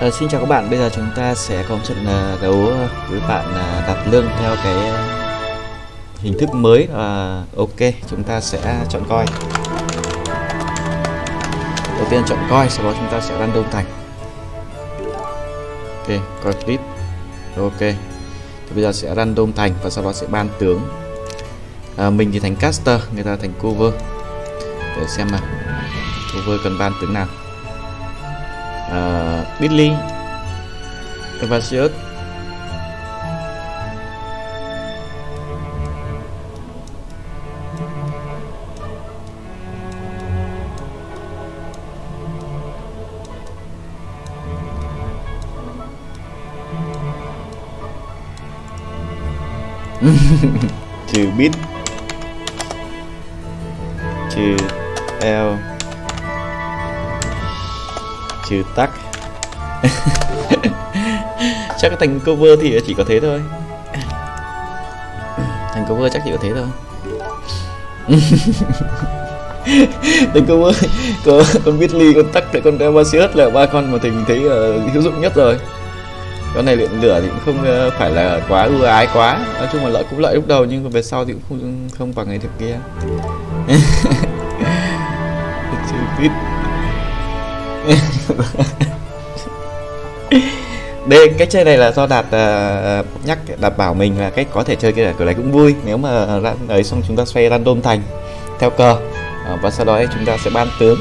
À, xin chào các bạn, bây giờ chúng ta sẽ có một trận uh, đấu ờ, với bạn uh, đặt lương theo cái hình thức mới. Và uh, ok chúng ta sẽ chọn coi. Đầu tiên chọn coi sau đó chúng ta sẽ random thành ok coi clip. Ok thì bây giờ sẽ random thành và sau đó sẽ ban tướng. À, mình thì thành caster người ta thành cover. Để xem nào cover cần ban tướng nào. À, uh, Billy Evasius trừ bit. Trừ l trừ tắc. Chắc thành cover thì chỉ có thế thôi. Thành cover chắc chỉ có thế thôi. Thành cover có con Bitly con tắc lại con Demasius là ba con mà thành thấy uh, hữu dụng nhất rồi. Con này luyện lửa thì cũng không uh, phải là quá ưu ái quá. Nói chung là lợi cũng lợi lúc đầu nhưng về sau thì cũng không không bằng ngày thực kia. Chưa biết đây cách chơi này là do đạt uh, nhắc đạt bảo mình là cách có thể chơi cái kiểu này cũng vui. Nếu mà ra ấy xong chúng ta xoay random thành theo cờ uh, và sau đó chúng ta sẽ ban tướng.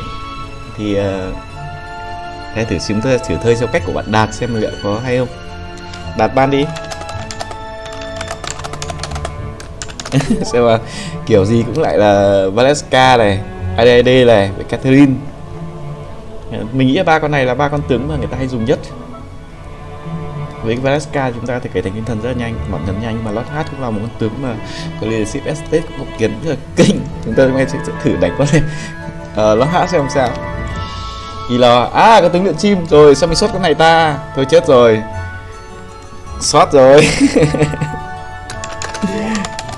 Thì uh, hãy thử chúng ta thử chơi theo cách của bạn đạt xem liệu có hay không. Đạt ban đi. Xem mà kiểu gì cũng lại là Valeska này ADD này với Catherine mình nghĩ là ba con này là ba con tướng mà người ta hay dùng nhất. Với Valeska chúng ta thể cải thành tinh thần rất là nhanh mỏng nhấn nhanh mà lót hát cũng là một con tướng mà có leadership estate cũng một kiến rất là kinh. Chúng ta hôm nay sẽ thử đánh con này. Uh, lót hát xem sao. Y lò à có tướng luyện chim. Rồi sao mình sốt con này ta? Thôi chết rồi. Sót rồi.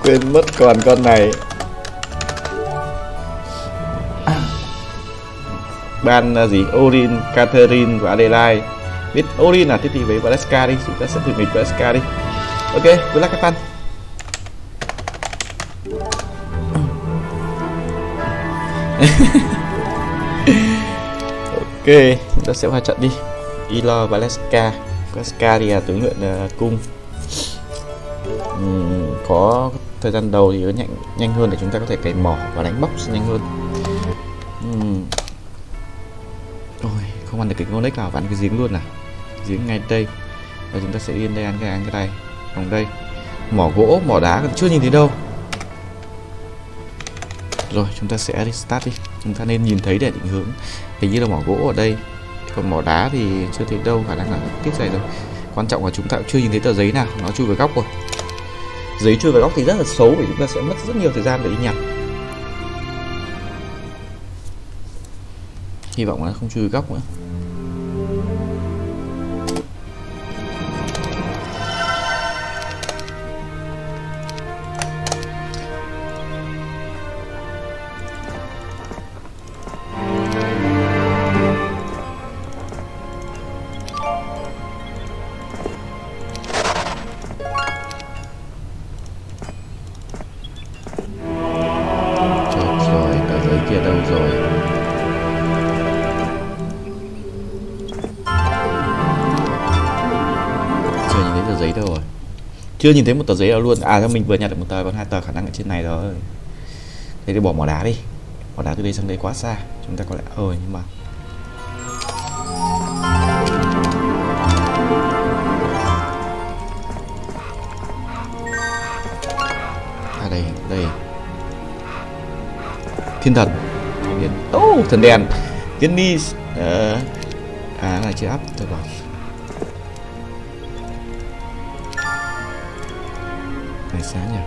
Quên mất còn con này. Ban à, gì Orin, Catherine và Adelaide. Biết Orin là thiết thì với Valeska đi chúng ta sẽ thử nghịch Valeska đi. Ok good luck các bạn ok chúng ta sẽ vào trận đi. Ilo Valeska. Valeska thì là tướng luyện uh, cung. Uhm, có thời gian đầu thì nó nhanh nhanh hơn để chúng ta có thể cày mỏ và đánh bóc nhanh hơn. Không ăn được cái con ếch nào và ăn cái giếng luôn à? này giếng ngay đây. Và chúng ta sẽ đi đây, ăn cái ăn cái này. Vòng đây. Mỏ gỗ, mỏ đá còn chưa nhìn thấy đâu. Rồi, chúng ta sẽ restart start đi. Chúng ta nên nhìn thấy để định hướng. Hình như là mỏ gỗ ở đây. Còn mỏ đá thì chưa thấy đâu, khả năng là tiếp này rồi. Quan trọng là chúng ta chưa nhìn thấy tờ giấy nào. Nó chui vào góc rồi. Giấy chui vào góc thì rất là xấu vì chúng ta sẽ mất rất nhiều thời gian để đi nhặt. Hy vọng là không chui vào góc nữa. Chưa nhìn thấy một tờ giấy nào luôn. À mình vừa nhặt được một tờ còn hai tờ khả năng ở trên này rồi. Thế thì bỏ mỏ đá đi. Mỏ đá từ đây sang đây quá xa. Chúng ta có lẽ ờ nhưng mà à đây đây. Thiên thần. Ô oh, thần đèn. Tiến đi uh, à là chưa áp tôi bảo sáng nhỉ?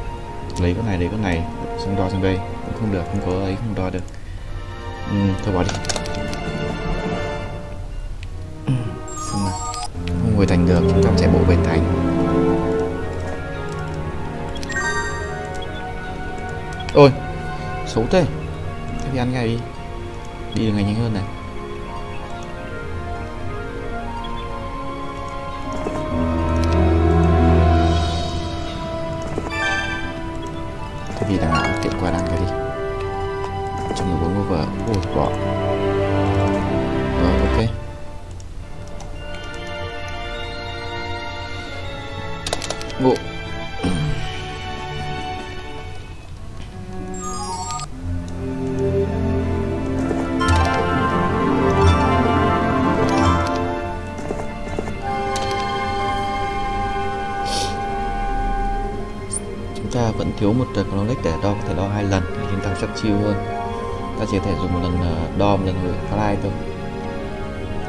Lấy con này lấy con này xong đo sang đây. Cũng không được không có ấy không đo được. Ừ, thôi bỏ đi. Xong rồi. Không ngồi thành được chúng ta chạy bộ về thành. Ôi xấu thế. Thế thì ăn ngay đi. Đi được ngày nhanh hơn này. 故事吧。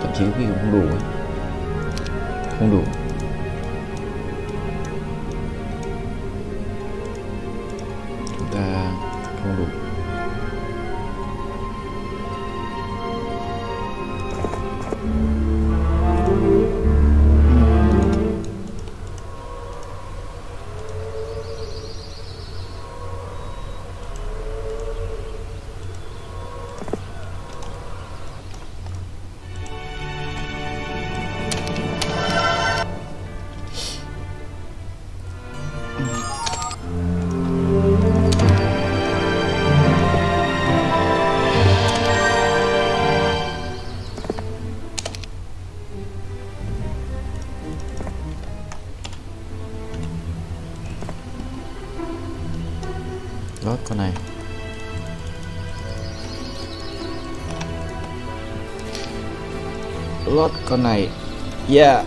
Thậm chí khi không đủ ấy. không đủ lót con này. Lót con này. Yeah.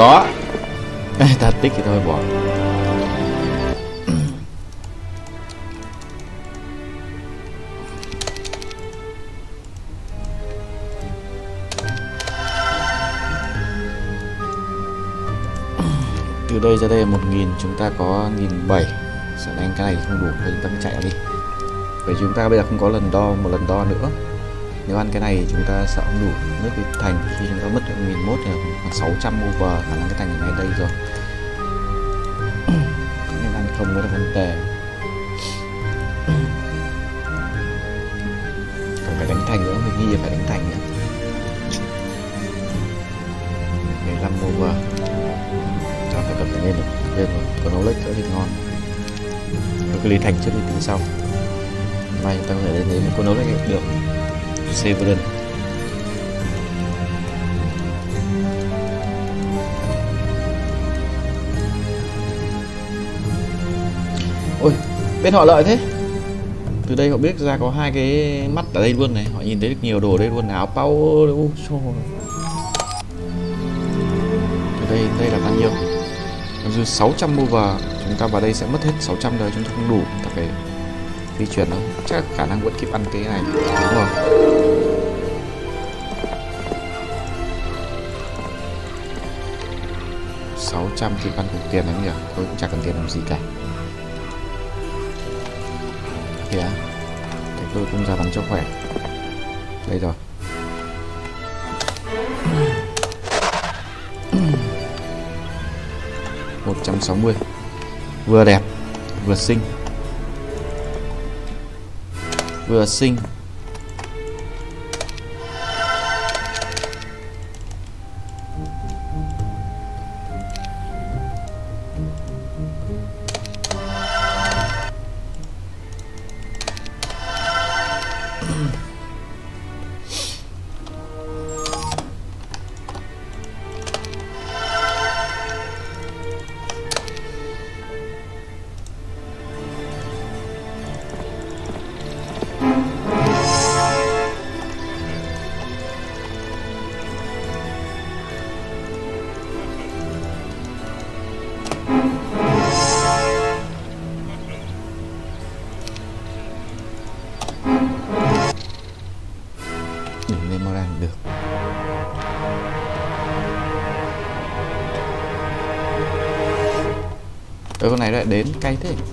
Gió Thật tích thì thôi, bỏ. Từ đây ra đây là một nghìn, chúng ta có nghìn bảy. Sợ đánh cái này thì không đủ, thôi chúng ta phải chạy đi. Vậy chúng ta bây giờ không có lần đo, một lần đo nữa nếu ăn cái này chúng ta sợ không đủ nước thì thành. Khi chúng ta mất được nghìn mốt khoảng 600 over khả năng cái thành ở ngay đây rồi. Nên ăn không mới là vấn đề. Còn phải đánh thành nữa, mình nghĩ là phải đánh thành nữa 15 over. Cho phải cần phải lên được, lên rồi còn nấu lết nữa thì ngon. Rồi cái lý thành trước thì tính sau. Mai chúng ta có thể lên đấy một con nấu lết được. Severin. Ôi bên họ lợi thế. Từ đây họ biết ra có hai cái mắt ở đây luôn này. Họ nhìn thấy được nhiều đồ đây luôn áo bao từ đây đây là bao nhiêu? Dư 600 mover, chúng ta vào đây sẽ mất hết 600 rồi chúng ta không đủ. Ta phải di chuyển đâu chắc khả năng vẫn kịp ăn cái này. Đúng rồi. Sáu trăm kịp ăn cục tiền đấy nhỉ? Tôi cũng chẳng cần tiền làm gì cả. Kìa thế tôi cũng ra bắn cho khỏe. Đây rồi. Một trăm sáu mươi. Vừa đẹp, vừa xinh vừa xinh lại đến cay thế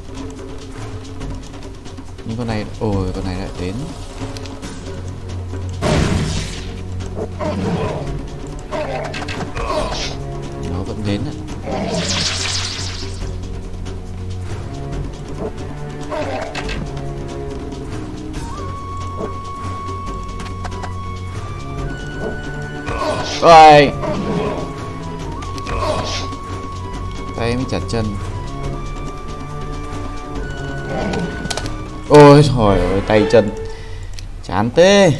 Chán tê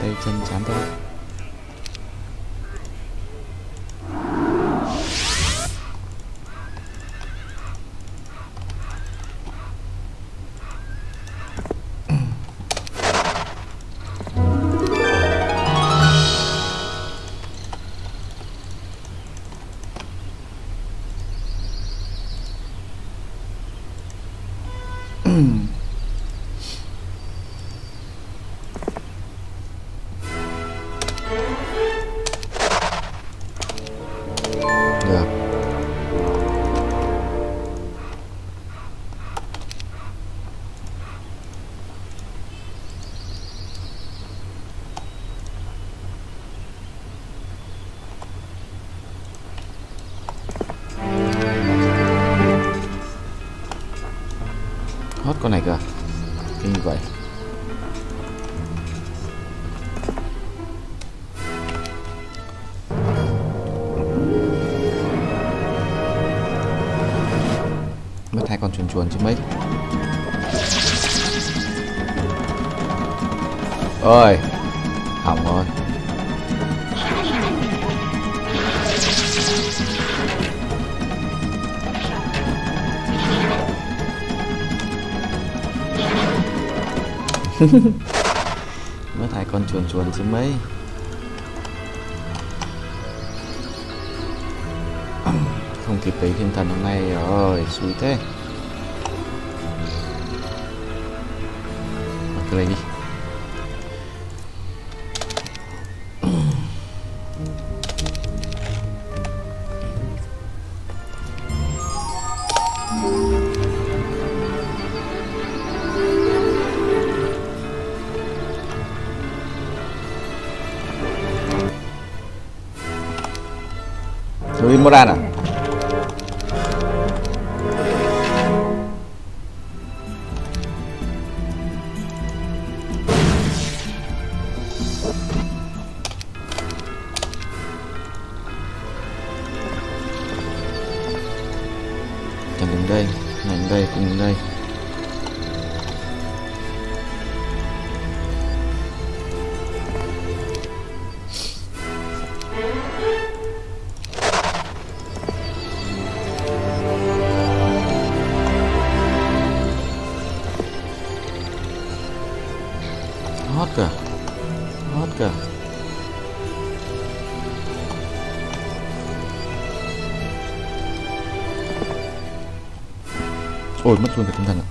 Tay chân chán thế Được con này cơ? Kinh vậy. Mất hai con chuồn chuồn chứ mấy. Ôi. Mất hai con chuồn chuồn chứ mấy. Không kịp lấy thiên thần hôm nay rồi, xui thế. Mặc cái lấy đi. Rồi mất luôn cả tinh thần ạ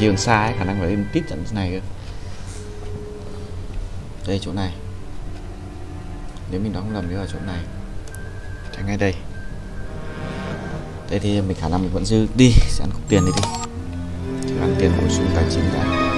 Cái xa ấy, khả năng phải lên tít trận này cơ. Đây chỗ này. Nếu mình đóng lầm nếu ở chỗ này chạy ngay đây. Đây thì mình khả năng mình vẫn dư đi sẽ ăn cục tiền đi đi. Ăn tiền bổ sung tài chính đã.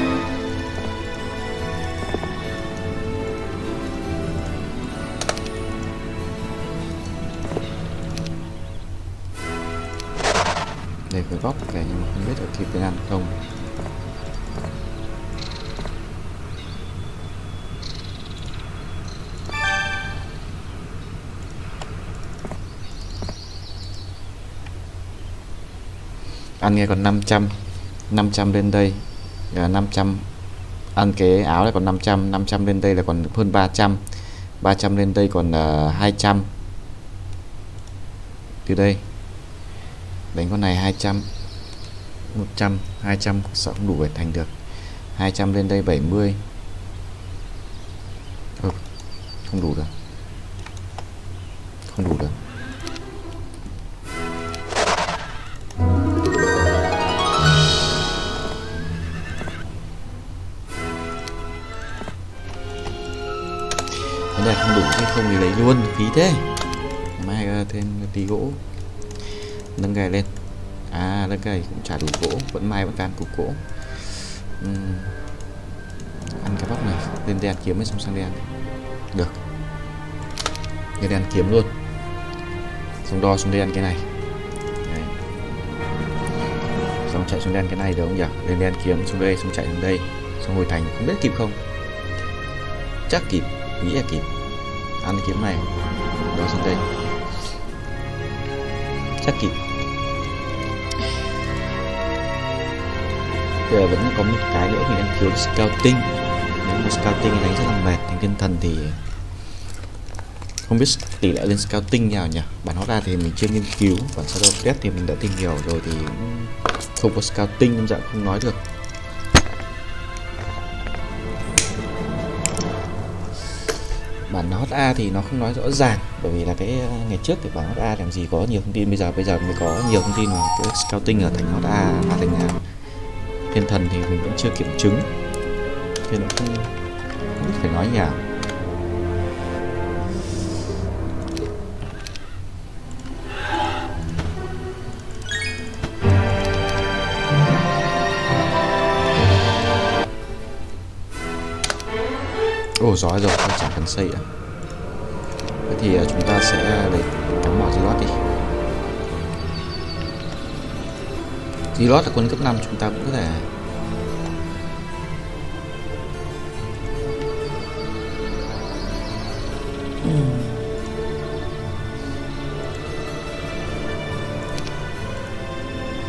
Ăn nghe còn 500 500 lên đây. Dạ, là 500 ăn cái áo này còn 500 500 lên đây là còn hơn 300 300 lên đây còn ờ, uh, 200 từ đây. Đánh con này 200 100 200 sợ không đủ để thành được. 200 lên đây 70 ừ, không đủ được. Không đủ được. Luôn phí thế. Mai ờ, thêm tí gỗ. Nâng gầy lên. À nâng gầy cũng trả đủ gỗ, vẫn mai vẫn can cục gỗ. Uhm. ăn cái bóc này, lên đèn kiếm mới xong sang đèn. Được. Lên đèn kiếm luôn. Xong đo xuống đèn cái này. Đấy. xong chạy xuống đèn cái này được không nhỉ? Lên đèn kiếm xuống đây, xong chạy xuống đây. Xong hồi thành không biết kịp không? Chắc kịp, nghĩ là kịp ăn kiếm này. Đó xuống đây chắc kịp. Bây giờ vẫn có một cái nữa mình đang thiếu scouting. Nếu mà scouting đánh rất là mệt thì tinh thần thì không biết tỷ lệ lên scouting nào nhỉ? Bản hóa ra thì mình chưa nghiên cứu bản shadow test thì mình đã tìm hiểu rồi thì không có scouting nên dạ không nói được. Bản hot A thì nó không nói rõ ràng. Bởi vì là cái ờ, ngày trước thì bản hot A làm gì có nhiều thông tin bây giờ bây giờ mới có nhiều thông tin mà cái scouting ở thành hot A và thành à, thiên thần thì mình vẫn chưa kiểm chứng. Thì nó không, không biết phải nói như Ồ giỏi rồi, chẳng cần xây ạ Thế thì à, chúng ta sẽ à, lấy à, cắm bỏ Zilot đi. Zilot là quân cấp 5 chúng ta cũng có thể.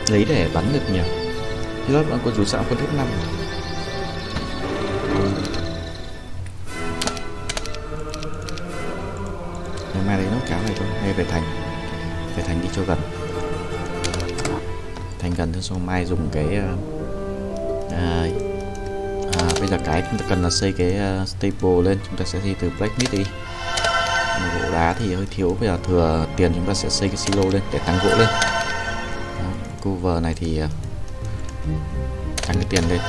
Lấy để bắn được nhỉ? Zilot vẫn có dù sao quân cấp 5 mai cáo này thôi. Hay về thành. Về thành đi cho gần. Thành gần thôi xong mai dùng cái ờ, à, à, bây giờ cái chúng ta cần là xây cái ờ, uh, staple lên. Chúng ta sẽ xây từ blacksmith đi. Gỗ đá thì hơi thiếu. Bây giờ thừa tiền chúng ta sẽ xây cái silo lên để tăng gỗ lên. Đó, cover này thì uh, tăng cái tiền lên.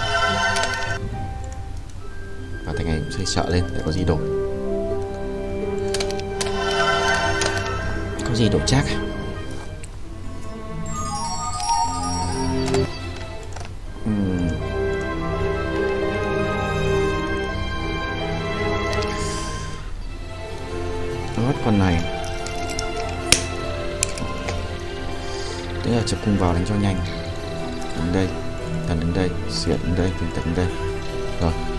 Và thành này cũng xây sợ lên để có gì đổi. Có gì đổi chắc uhm. À? Hot con này. Tức là chụp cung vào đánh cho nhanh. Đứng đây Thần đứng đây Xiển đứng đây Tình tật đứng đây. Rồi.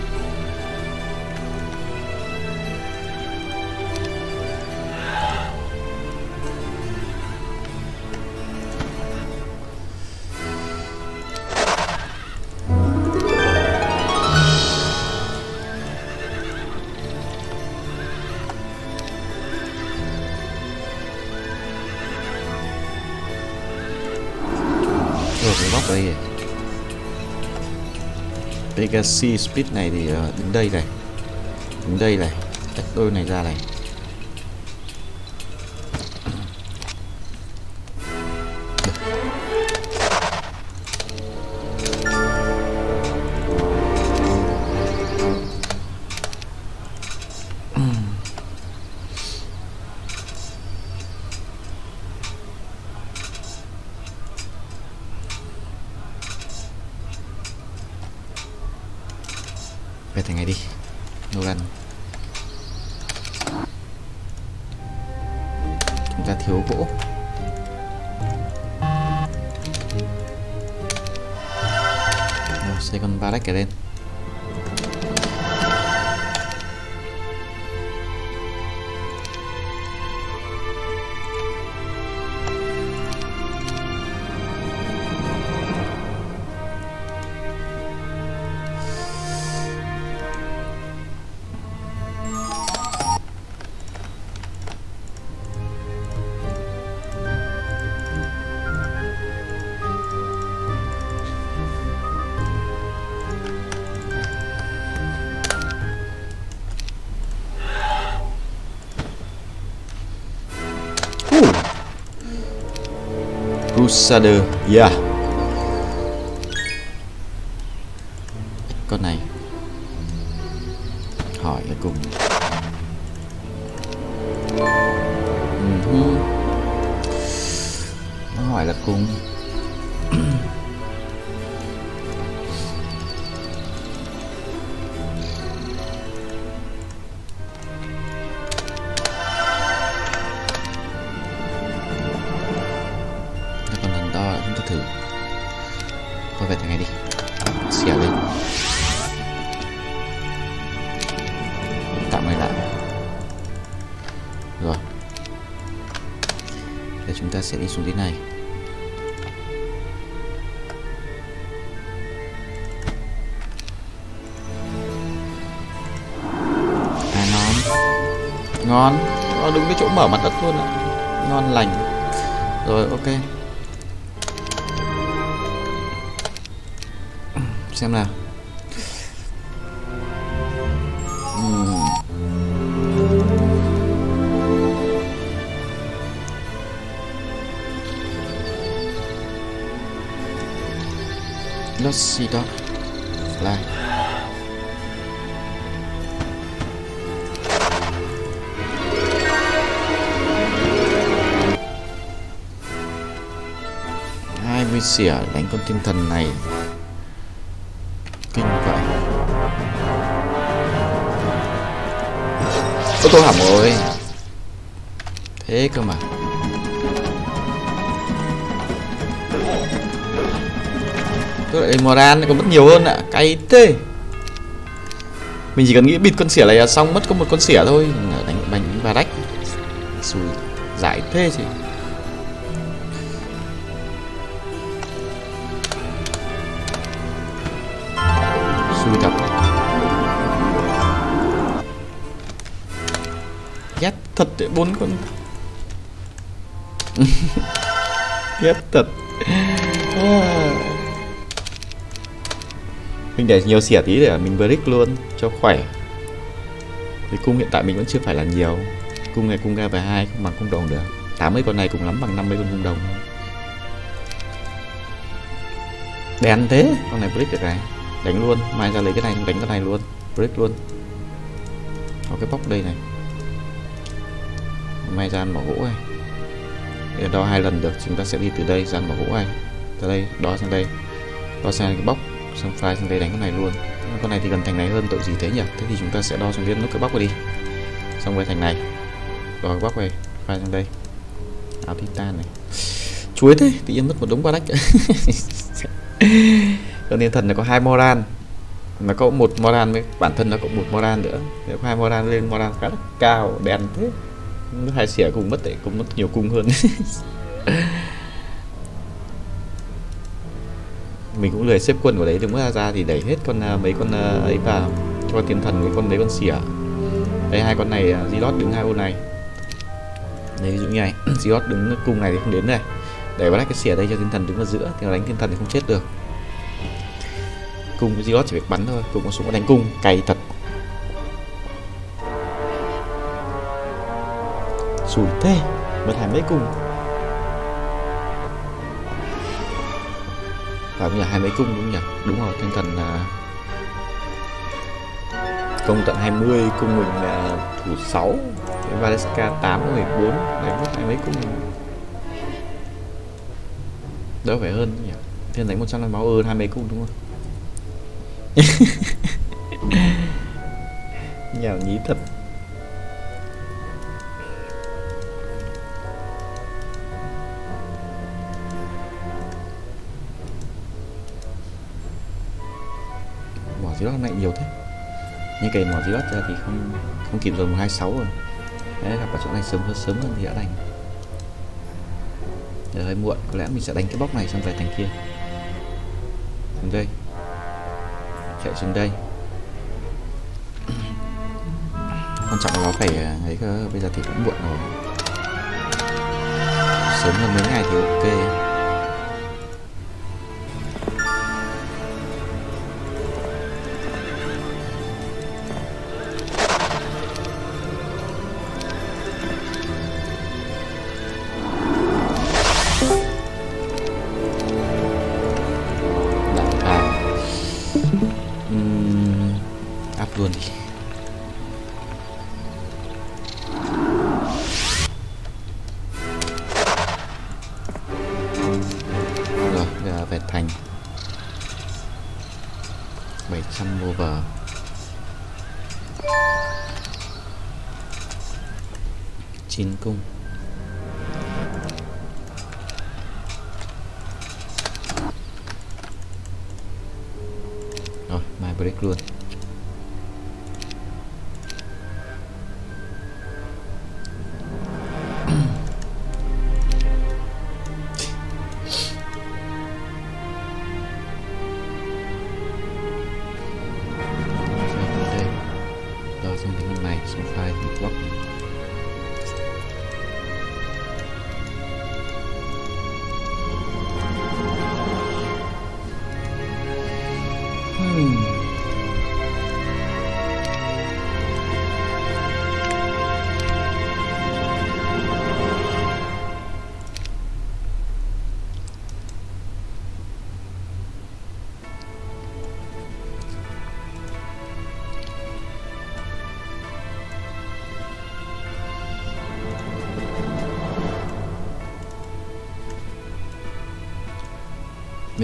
Legacy Speed này thì uh, đứng đây này. Đứng đây này. Tách đôi này ra này. Crusader Yeah xem nào. Ừm. Let's see đó Fly hai mươi xỉa đánh con tinh thần này. Ô tô hỏng rồi Thế cơ mà. Tôi lại Moran còn mất nhiều hơn ạ. Cay thế. Mình chỉ cần nghĩ bịt con xỉa này là xong, mất có một con xỉa thôi. Đánh bánh và đách Xùi Giải thế chị bốn con. Ghét thật. À. Mình để nhiều xỉa tí để mình break luôn, cho khỏe. Thì cung hiện tại mình vẫn chưa phải là nhiều. Cung này cung ra về hai không bằng cung đồng được. 80 con này cũng lắm bằng 50 con cung đồng. Đèn thế, Con này break được này. Đánh luôn, Mai ra lấy cái này, đánh cái này luôn. Break luôn. Có cái bóc đây này. Mai gian bỏ gỗ này để đo hai lần được, chúng ta sẽ đi từ đây gian ăn bỏ gỗ này. Từ đây, đo sang đây. Đo sang cái bóc, sang file sang đây đánh cái này luôn. Con này thì gần thành này hơn tội gì thế nhỉ? Thế thì chúng ta sẽ đo sang viên nút cái bóc đi. Xong về thành này. Đo cái bóc về file sang đây. Áo titan này. Chuối thế, tự nhiên mất một đống qua đách con thiên thần này có hai moran. Mà có một moran với bản thân nó có một moran nữa. Nếu hai moran lên, moran khá là cao đèn thế hai xỉa cũng mất để cũng mất nhiều cung hơn. Mình cũng lười xếp quân vào đấy đúng ra ra thì đẩy hết con à, mấy con à, ấy vào, cho tiền thần với con, mấy con xỉa đây, hai con này à, Zilot đứng hai ô này đây, ví dụ như này, Zilot đứng cung này thì không đến này để black cái xỉa đây cho thiên thần đứng ở giữa, thì nó đánh thiên thần thì không chết được. Cung với Zilot chỉ việc bắn thôi cùng có súng đánh cung, cày thật. Xùi thế Mất hai mấy cung Phải không nhỉ? Hai mấy cung đúng không nhỉ? Đúng rồi, thanh thần là Công tận 20, cung mình là thủ 6 Valeska 8, 14 Đấy mất hai mấy cung Đỡ phải hơn nhỉ? Thiên đánh 100 lần máu hơn hai mấy cung đúng không? nhào nhí thật dưới hôm nay nhiều thế. Nhưng cái mỏ dưới ra thì không không kịp rồi 126 rồi. Đấy, gặp ở chỗ này sớm hơn sớm hơn thì đã đành. Giờ hơi muộn, có lẽ mình sẽ đánh cái bóc này xong về thành kia. Xuống đây. Chạy xuống đây. Quan trọng là nó phải à, ấy cơ, bây giờ thì cũng muộn rồi. Sớm hơn mấy ngày thì ok.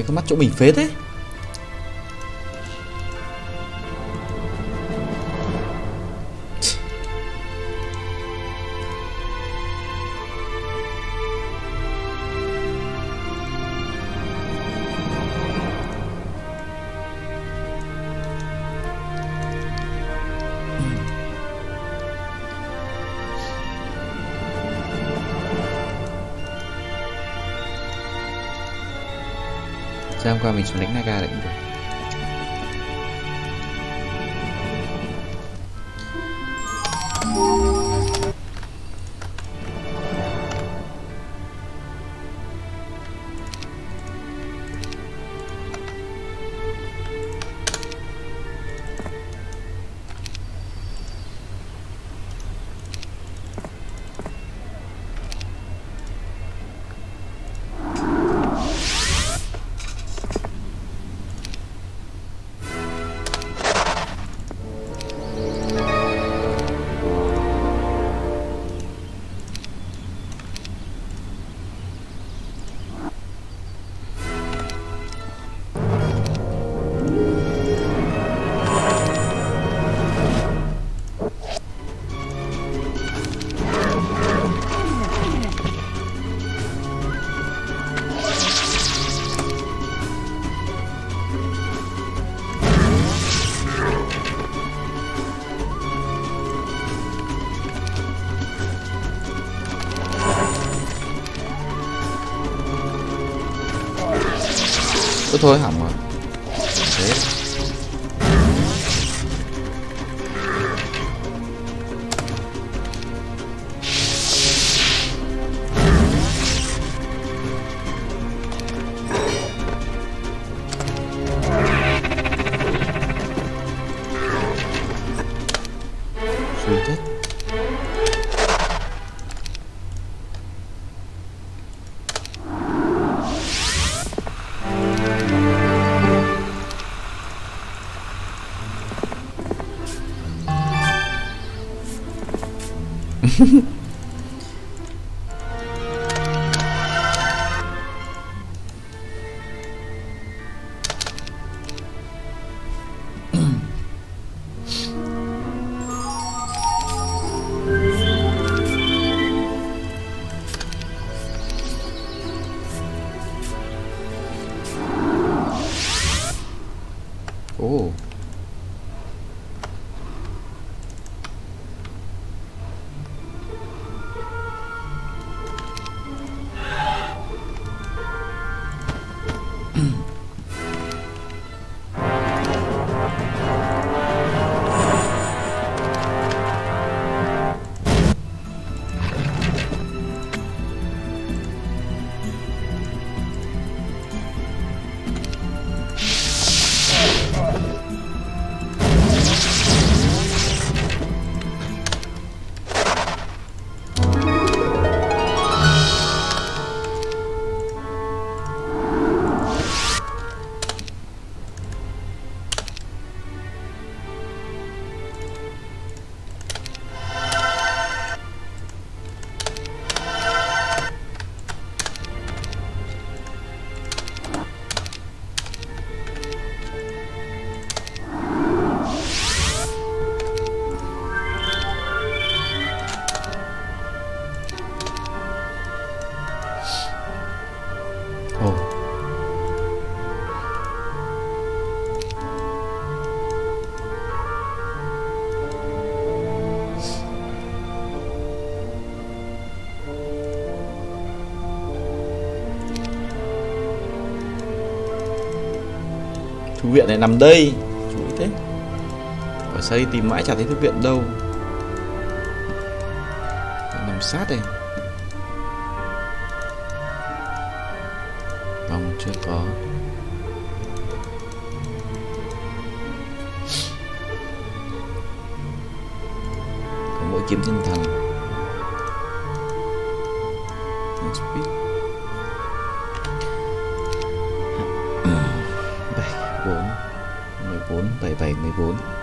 Cái mắt chỗ mình phế thế. Qua mình xuống đánh Naga đấy cũng được. Viện này nằm đây. Chú ý thế. Ở xây tìm mãi chả thấy thư viện đâu. Nằm sát đây. Không chưa có. Có mỗi kiếm tinh thần. 7774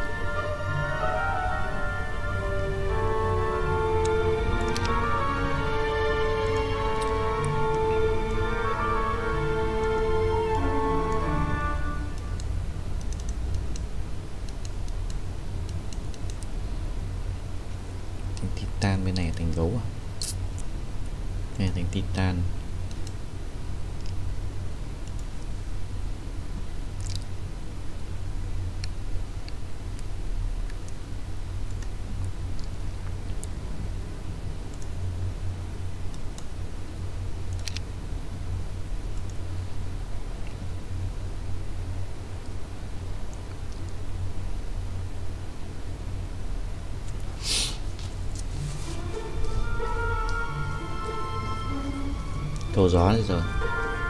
gió này rồi.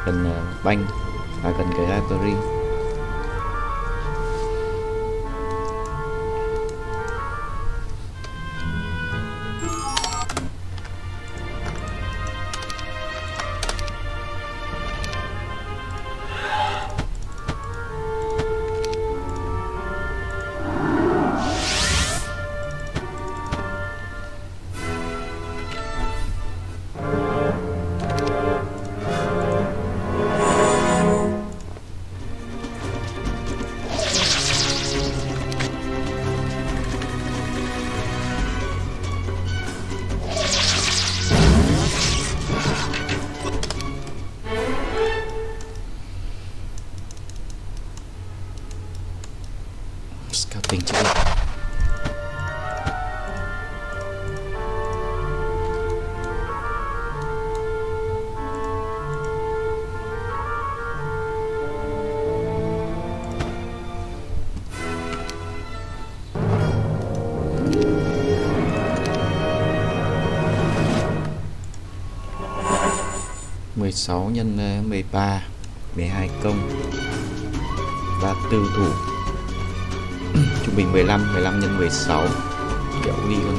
Gần uh, banh à gần cái library 6 nhân ờ, 13 12 công. Và tư thủ. Trung bình 15 15 nhân 16 kiểu đi con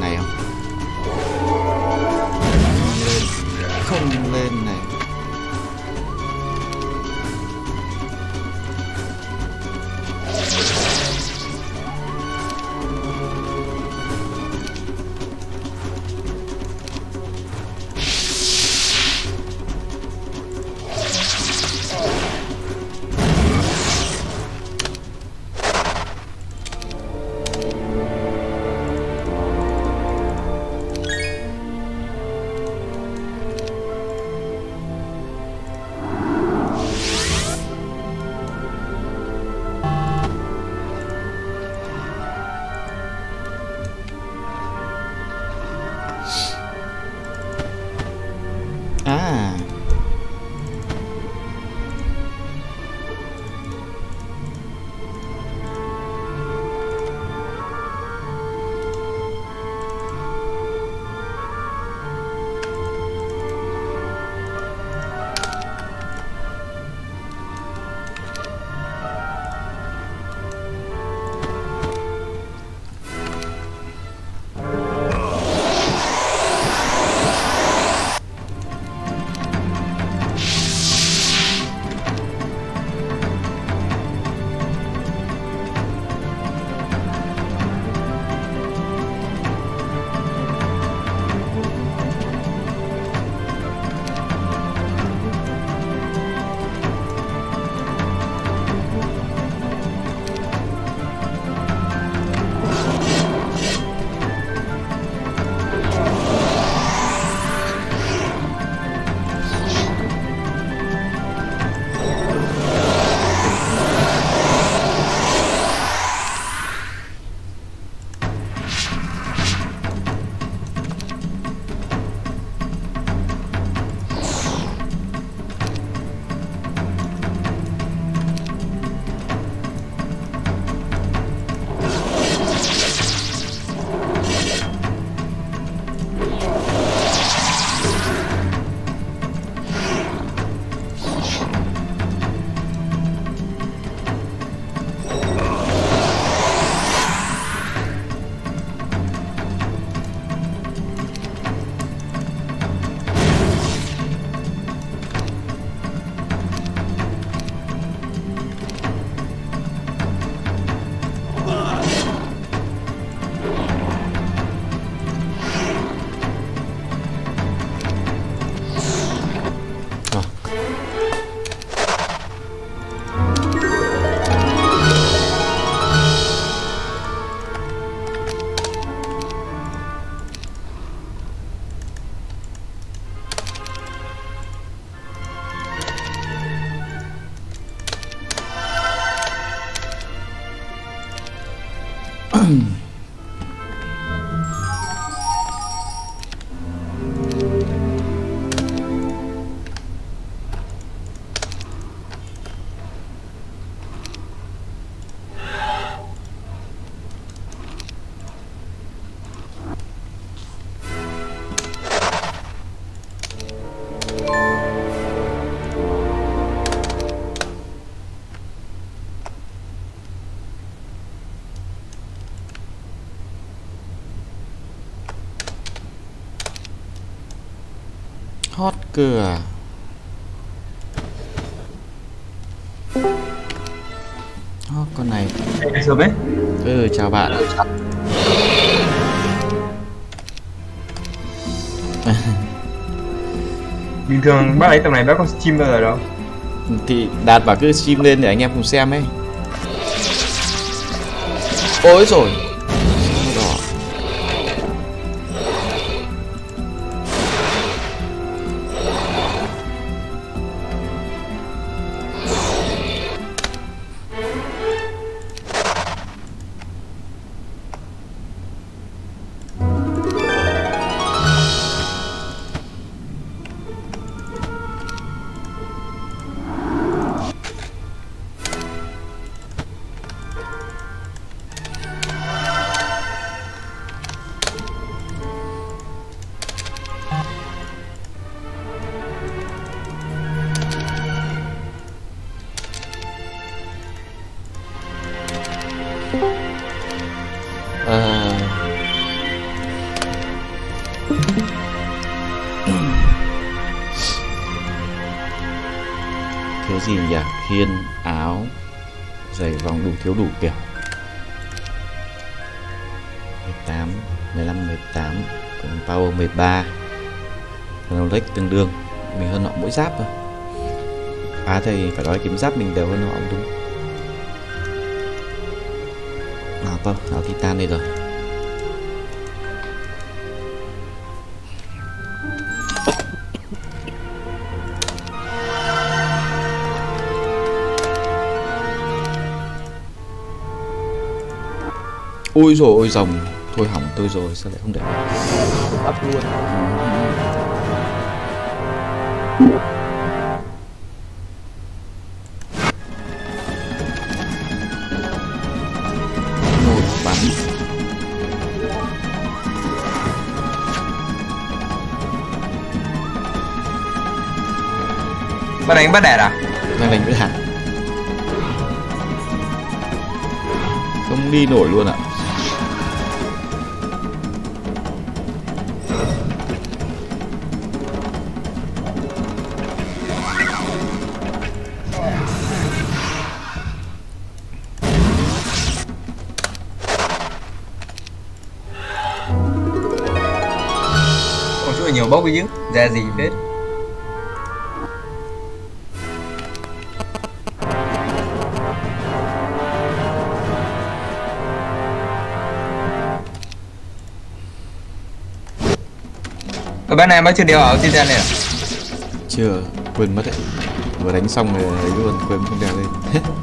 hot cửa. Hot con này. Sớm ấy ừ chào bạn. Bình thường bác ấy tầm này bác có stream bao giờ đâu? Thì đạt bảo cứ stream lên để anh em cùng xem ấy. Ôi rồi à thì phải nói kiếm giáp mình đều hơn họ cũng đúng nào to nào titan đây rồi. Ui rồi ôi rồng thôi hỏng tôi rồi sao lại không để ấp luôn bác đánh bắt đẻ à? Đang đánh với hạt không đi nổi luôn ạ. Có chỗ nhiều bốc chứ ra gì phết bên này bác chưa? Đeo ở trên này à? chưa, quên mất đấy. Vừa đánh xong rồi ấy luôn, quên không đeo lên.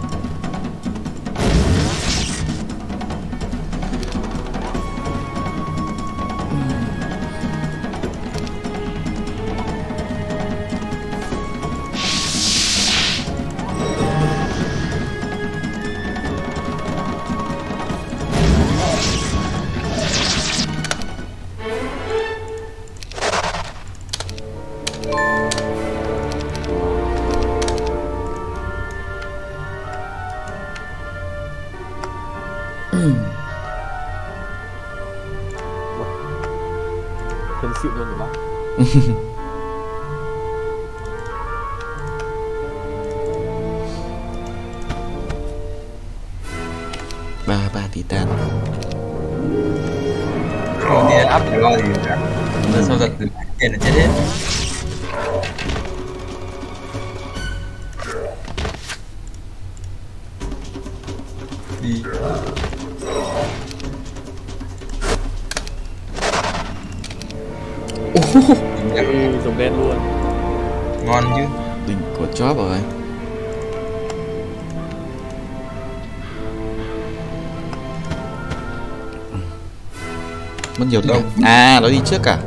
nhiều Đâu? à nó đi trước cả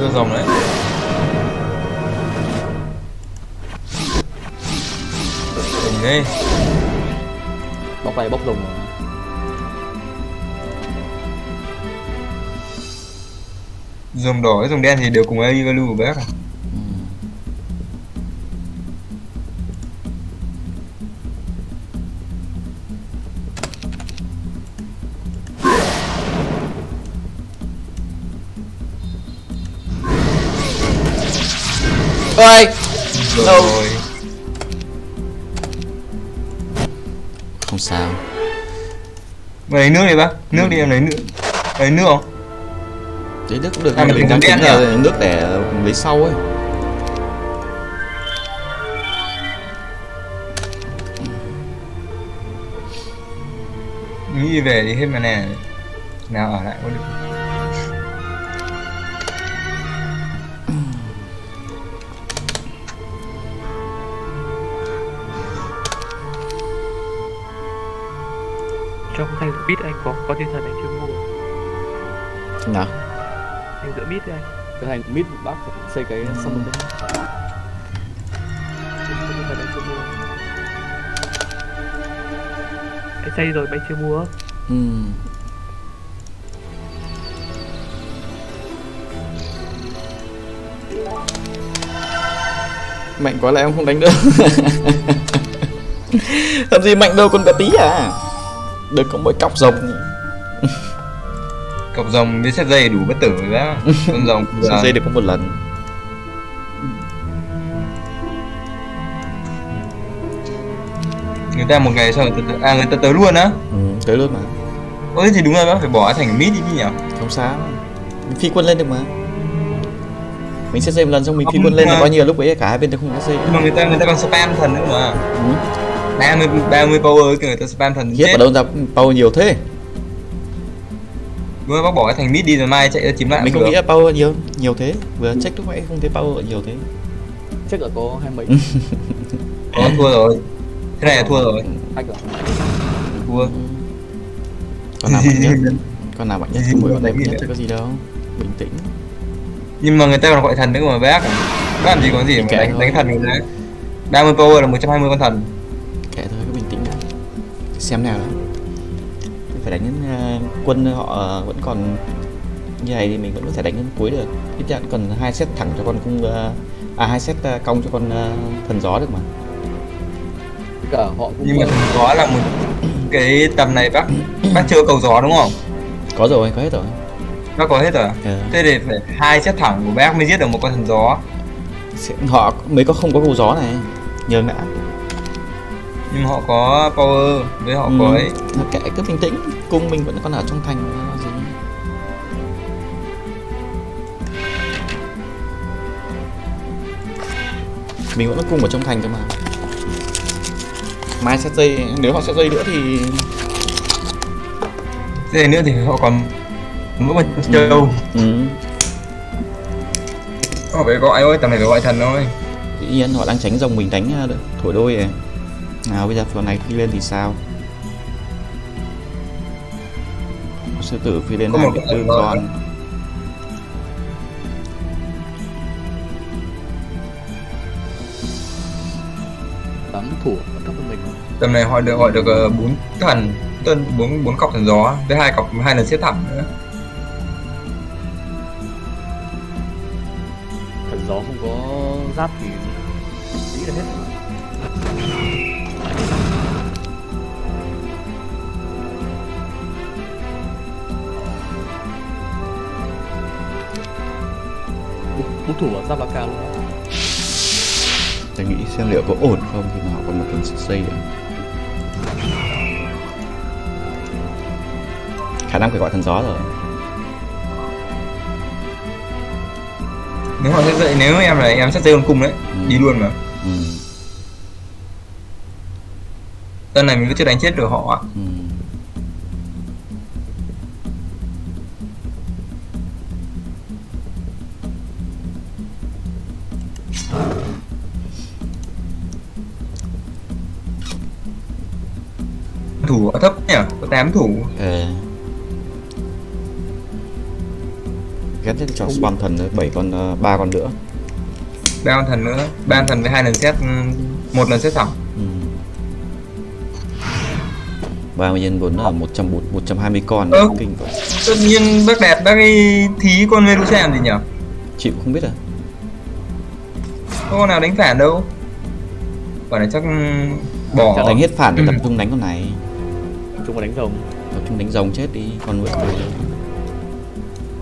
Nó rồng đấy. Đừng đi. Bóc tay bóc rồng rồi. Rồng đỏ với rồng đen thì đều cùng AI value của bác à ừ. Đâu? Rồi. Không sao. Lấy nước đi bác. Nước đi em lấy nước. Lấy nước không? đấy nước cũng được À, nhưng mình đen tính là nước để lấy sau ấy. Nghĩ về thì hết mà nè. Nào ở lại có được thanh bit anh có có thiên thần anh chưa mua? Nào anh giữa bit đi anh. Cái thành mid bác xây cái đấy có thiên thần anh chưa mua anh xây rồi mà anh chưa mua. Ừ. mạnh quá là em không đánh được. Làm gì mạnh đâu con bé tí à được có mỗi cọc rồng. Cọc rồng với xét dây đủ bất tử rồi bác Con rồng Sợi dây được có một lần. Người ta một ngày sau người ta, à người ta tới luôn á. Ừ, tới luôn mà. Ôi thì đúng rồi bác phải bỏ thành mid đi chứ nhỉ? Không sao. Mình phi quân lên được mà. Mình sẽ dây một lần xong mình phi quân lên là mà- như là lúc ấy cả hai bên đều không có dây. Nhưng mà người ta người ta còn spam thần nữa mà. Ừ. 30 30 power kìa người ta spam thần chết. ở đâu ra power nhiều thế. Rồi bác bỏ cái thành mid đi rồi mai chạy ra chiếm lại mình không nghĩ là power nhiều nhiều thế. Vừa check lúc nãy không thấy power nhiều thế. Chắc là có hai mấy. Có thua rồi. Thế này là thua rồi. Ách à Thua. Con nào mạnh nhất? Con nào mạnh nhất? Mỗi con mạnh nhất thì có gì đâu. Bình tĩnh. Nhưng mà người ta còn gọi thần nữa mà bác. Bác làm gì có gì mà đánh, đánh thần người ta. 30 power là 120 con thần xem nào. Đó phải đánh đến ờ, quân họ vẫn còn như này thì mình vẫn có thể đánh đến cuối được. Ít nhất còn hai set thẳng cho con cung ờ, à hai set ờ, cong cho con thần gió được mà. Cả họ cũng Nhưng mà thần gió là một cái tầm này bác Bác chưa cầu gió đúng không? có rồi có hết rồi. Bác có hết rồi à? Ờ, Thế thì phải hai set thẳng của bác mới giết được một con thần gió. Sẽ- họ mới có không có cầu gió này. Nhường đã Nhưng họ có power với họ Ừ. có ấy. Thôi kệ cứ bình tĩnh. Cung mình vẫn còn ở trong thành nó gì mình vẫn cung ở trong thành cơ mà. Mai xét dây nếu họ xét dây nữa thì Thế nữa thì họ còn mỗi một châu. Ừ, Họ phải gọi ơi, tầm này phải gọi thần thôi. Dĩ nhiên họ đang tránh dòng mình đánh ờ, thổi đôi này nào bây giờ phần này phi lên thì sao sư tử phi lên Có hai một mươi con bốn rồi. con tám thủ hơn mình. Tầm này họ được gọi được ờ, bốn thần tân bốn bốn cọc thần gió với hai cọc hai lần xếp thẳng nữa thần gió không có giáp thì nghĩ là hết Bút thủ ở cao luôn tôi nghĩ xem liệu có ổn không thì mà họ còn một lần xây nữa khả năng phải gọi thần gió rồi. Nếu họ sẽ dậy nếu em là em sẽ dây con cung đấy Ừ. đi luôn mà. Ừ, tân này mình vẫn chưa đánh chết được họ ạ ừ. Tám thủ. Ờ. ghét nhất cho spam thần nữa bảy con ờ, ba con nữa. Ba con thần nữa. Ba con thần với hai lần xét ừ, một lần xét thẳng. Ừ. 30 nhân vốn là 140 120 con Ừ. kinh quá tự nhiên bác đẹp bác ấy thí con Medusa làm gì nhở? Chịu không biết à. Có con nào đánh phản đâu? Quả này chắc bỏ. Chắc đánh hết phản để Ừ. tập trung đánh con này chúng mà đánh rồng. Tập trung đánh rồng chết đi con nữa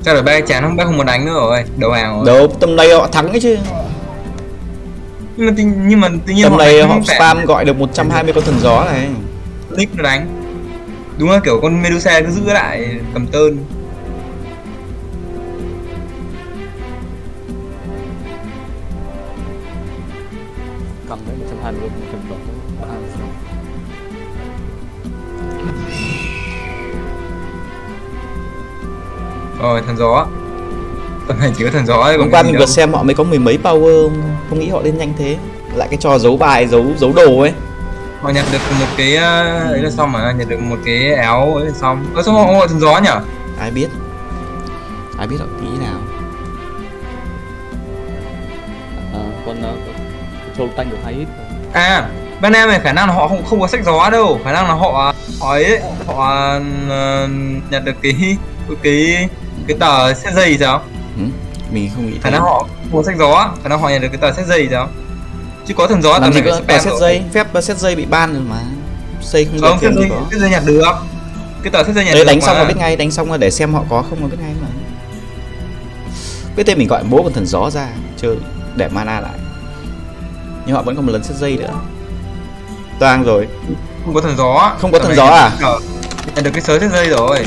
chắc là bác chán không bác không muốn đánh nữa rồi đầu hàng rồi. Đâu tầm này họ thắng ấy chứ. Nhưng mà tự, nhưng mà tự nhiên tầm này họ spam gọi được 120 con thần gió này. Nick nó đánh. Đúng là kiểu con Medusa cứ giữ lại cầm tơn rồi thần gió. Tầm này chỉ có thần gió thôi hôm còn qua mình vừa xem họ mới có mười mấy power không nghĩ họ lên nhanh thế. Lại cái trò giấu bài giấu giấu đồ ấy. Họ nhặt được một cái ờ, ấy là xong mà nhặt được một cái áo ấy là xong. Ơ sao họ không gọi thần gió nhở ai biết? Ai biết họ nghĩ nào? À, con uh, châu tanh được hai ít à ban em này khả năng là họ không không có sách gió đâu. Khả năng là họ họ ấy họ ờ, nhặt được cái cái cái tờ xét dây sao ừ? mình không nghĩ khả thế. năng họ không có sách gió khả năng họ nhận được cái tờ xét dây sao chứ có thần gió làm gì có tờ xét dây? Phép xét dây bị ban rồi mà. Xây không được không xét dây xét dây nhặt được. Cái tờ xét dây nhặt Đấy, được đánh xong là biết ngay đánh xong là để xem họ có không là biết ngay mà. Biết tên mình gọi bố con thần gió ra chơi để mana lại. Nhưng họ vẫn còn một lần xét dây nữa. Toang rồi. Không có thần gió Không có Tầm thần gió à? nhận được- nhận được cái sớ xét dây rồi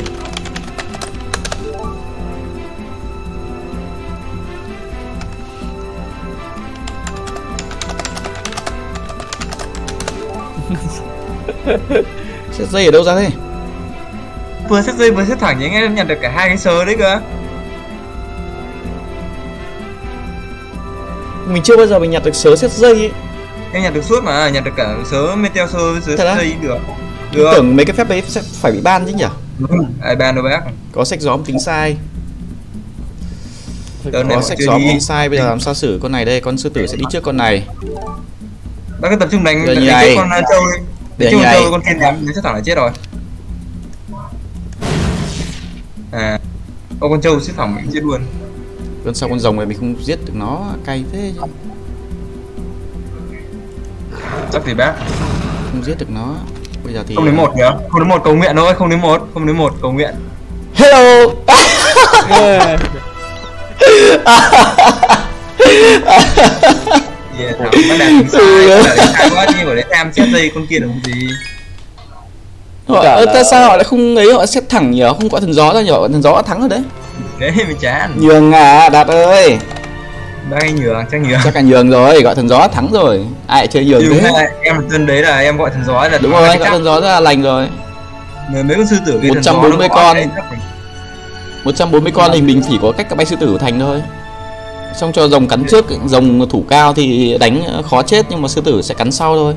xét dây ở đâu ra thế? Vừa xét dây vừa xét thẳng nhưng em nhận được cả hai cái sớ đấy cơ. Mình chưa bao giờ mình nhặt được sớ xét dây ấy. em nhận được suốt mà nhận được cả sớ meteor sơ sớ xét dây được. Được. tưởng mấy cái phép đấy sẽ phải bị ban chứ nhỉ? Ai ban đâu bác? Có sách gió tính sai. Đơn có sách gió tính sai bây giờ làm sao xử con này đây? Con sư tử sẽ đi trước con này. Bác cứ tập trung đánh đánh này. con trâu đi Để chung như con đám nếu xét thẳng là chết rồi. À Ô con trâu xét thẳng mình chết luôn. Con sau con rồng này mình không giết được nó cay thế chứ. Chắc thì bác. Không giết được nó. Bây giờ thì không đến một nhớ không đến một cầu nguyện thôi không đến một không đến một cầu nguyện. Hello. yeah. Yeah, thằng bắt đạt sai, sai quá đi vào đấy tham xét dây con kia cái gì? Họ ơ, là- tại sao họ lại không ấy họ xét thẳng nhỉ không gọi thần gió ra nhỉ gọi thần gió đã thắng rồi đấy. Đấy mới chán. Nhường à đạt ơi. Ấy nhường, chắc nhường. Chắc là nhường rồi gọi thần gió thắng rồi. Ai lại chơi nhường Đúng thế? rồi, em tên đấy là em gọi thần gió là đúng rồi là gọi thần gió ra lành rồi. Mấy mấy con sư tử kia thần gió 140 nó con. gọi chắc phải- 140 con thì mình chỉ có cách bay sư tử của thành thôi xong cho rồng cắn trước, rồng thủ cao thì đánh khó chết nhưng mà sư tử sẽ cắn sau thôi.